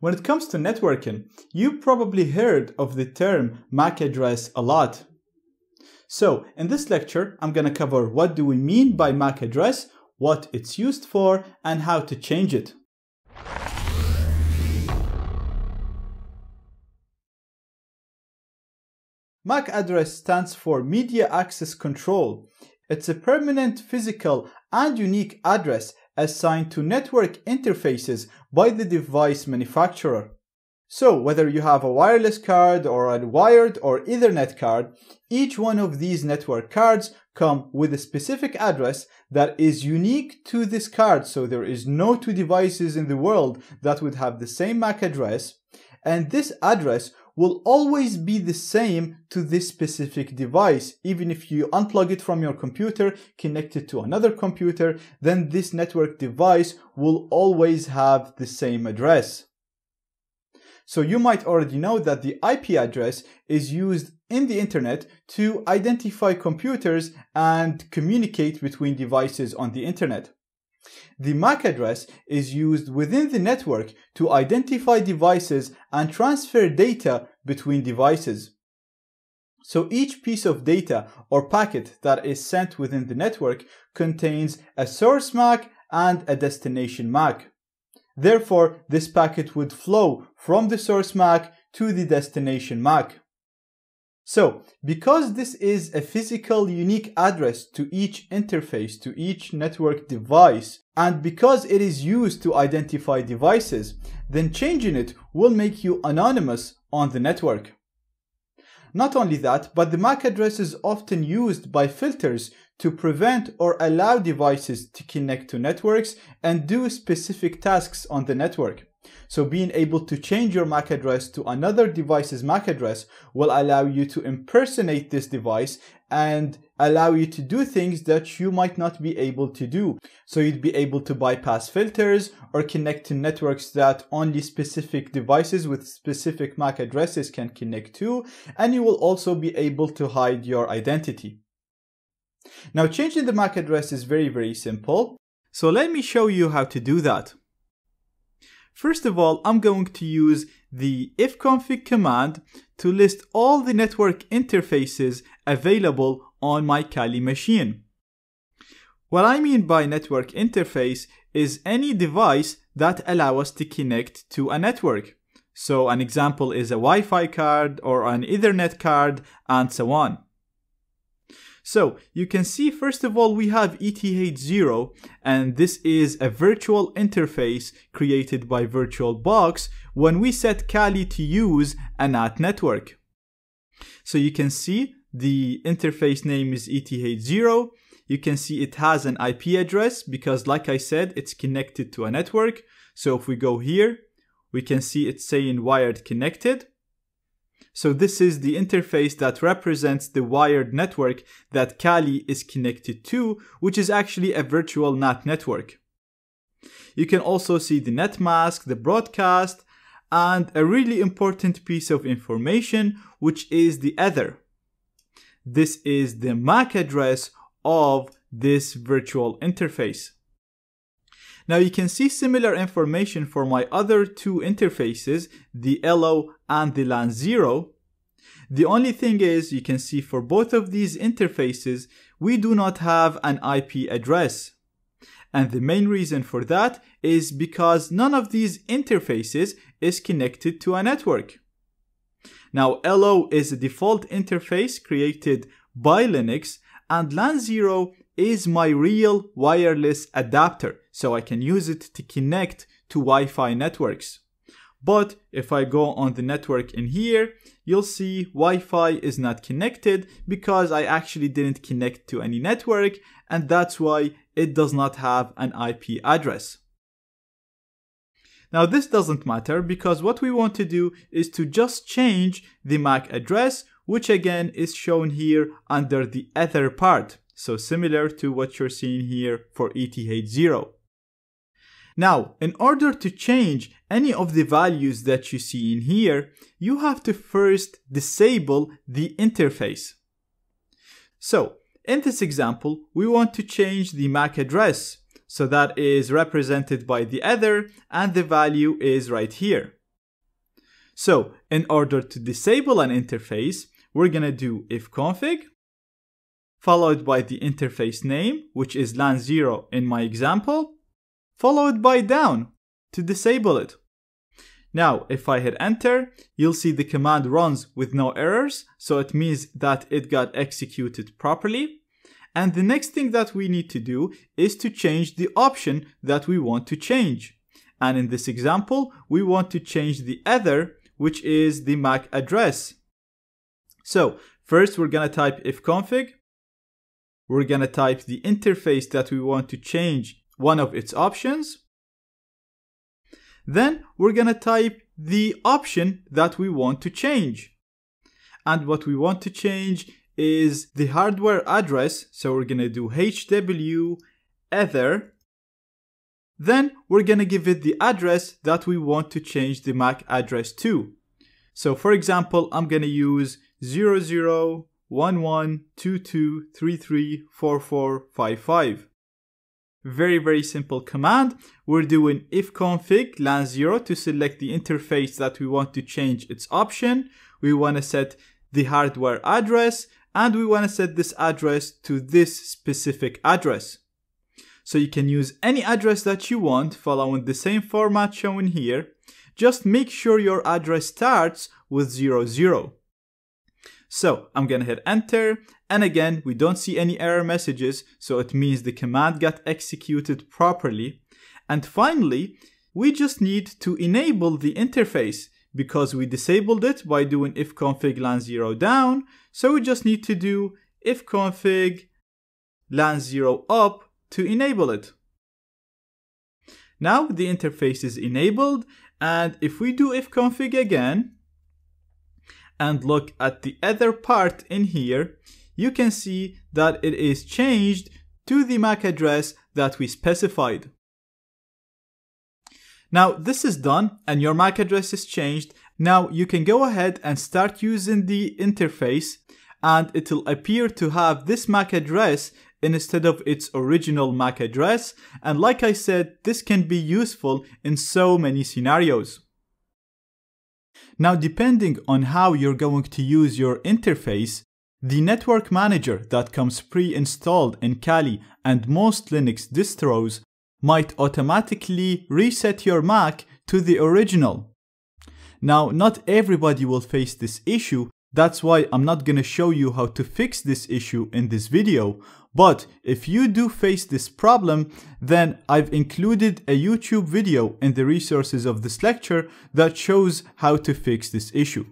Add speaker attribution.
Speaker 1: When it comes to networking, you probably heard of the term MAC address a lot. So in this lecture, I'm to cover what do we mean by MAC address, what it's used for, and how to change it. MAC address stands for Media Access Control. It's a permanent physical and unique address assigned to network interfaces by the device manufacturer. So whether you have a wireless card or a wired or Ethernet card, each one of these network cards come with a specific address that is unique to this card. So there is no two devices in the world that would have the same MAC address. And this address will always be the same to this specific device. Even if you unplug it from your computer, connect it to another computer, then this network device will always have the same address. So you might already know that the IP address is used in the internet to identify computers and communicate between devices on the internet. The MAC address is used within the network to identify devices and transfer data between devices. So each piece of data or packet that is sent within the network contains a source MAC and a destination MAC. Therefore, this packet would flow from the source MAC to the destination MAC. So, because this is a physical unique address to each interface, to each network device, and because it is used to identify devices, then changing it will make you anonymous on the network. Not only that, but the MAC address is often used by filters to prevent or allow devices to connect to networks and do specific tasks on the network. So being able to change your MAC address to another device's MAC address will allow you to impersonate this device and allow you to do things that you might not be able to do. So you'd be able to bypass filters or connect to networks that only specific devices with specific MAC addresses can connect to, and you will also be able to hide your identity. Now changing the MAC address is very, very simple. So let me show you how to do that. First of all, I'm going to use the ifconfig command to list all the network interfaces available on my Kali machine. What I mean by network interface is any device that allow us to connect to a network. So an example is a Wi-Fi card or an Ethernet card and so on. So you can see first of all we have ETH0 and this is a virtual interface created by VirtualBox when we set Kali to use a NAT network. So you can see the interface name is ETH0. You can see it has an IP address because like I said it's connected to a network. So if we go here we can see it's saying wired connected. So this is the interface that represents the wired network that Kali is connected to, which is actually a virtual NAT network. You can also see the net mask, the broadcast, and a really important piece of information, which is the ether. This is the MAC address of this virtual interface. Now you can see similar information for my other two interfaces, the ELO and the LAN 0. The only thing is you can see for both of these interfaces, we do not have an IP address. And the main reason for that is because none of these interfaces is connected to a network. Now ELO is a default interface created by Linux and LAN 0 is my real wireless adapter, so I can use it to connect to Wi-Fi networks. But if I go on the network in here, you'll see Wi-Fi is not connected because I actually didn't connect to any network and that's why it does not have an IP address. Now this doesn't matter because what we want to do is to just change the MAC address which again is shown here under the ether part. So similar to what you're seeing here for ETH0. Now, in order to change any of the values that you see in here, you have to first disable the interface. So, in this example, we want to change the MAC address. So that is represented by the ether and the value is right here. So in order to disable an interface, we're gonna do ifconfig, followed by the interface name, which is LAN0 in my example, followed by down to disable it. Now, if I hit enter, you'll see the command runs with no errors, so it means that it got executed properly. And the next thing that we need to do is to change the option that we want to change. And in this example, we want to change the ether, which is the MAC address. So first we're gonna type ifconfig. We're gonna type the interface that we want to change one of its options. Then we're gonna type the option that we want to change. And what we want to change is the hardware address. So we're gonna do hw ether. Then we're gonna give it the address that we want to change the MAC address to. So for example, I'm gonna use 001122334455 very very simple command. We're doing ifconfig lan0 to select the interface that we want to change its option. We want to set the hardware address and we want to set this address to this specific address. So you can use any address that you want following the same format shown here. Just make sure your address starts with 00 so I'm gonna hit enter and again we don't see any error messages so it means the command got executed properly. And finally we just need to enable the interface because we disabled it by doing ifconfig lan0 down so we just need to do ifconfig lan0 up to enable it. Now the interface is enabled and if we do ifconfig again and look at the ether part in here, you can see that it is changed to the MAC address that we specified. Now this is done and your MAC address is changed. Now you can go ahead and start using the interface and it'll appear to have this MAC address instead of its original MAC address. And like I said, this can be useful in so many scenarios. Now, depending on how you're going to use your interface, the network manager that comes pre-installed in Kali and most Linux distros might automatically reset your Mac to the original. Now, not everybody will face this issue, that's why I'm not gonna show you how to fix this issue in this video, but if you do face this problem, then I've included a YouTube video in the resources of this lecture that shows how to fix this issue.